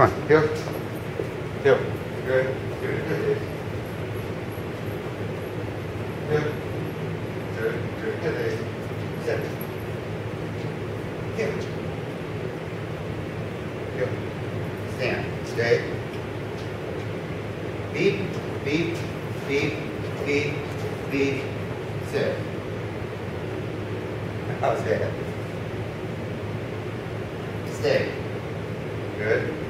Come on, heel. Heel. Good. Good. Good. Heel. Good. Good. Good. Sit. Heel. Heel. Stand. Stay. Beep. Beep. Beep. Beep. Beep. Sit. How's that? Stay. Good,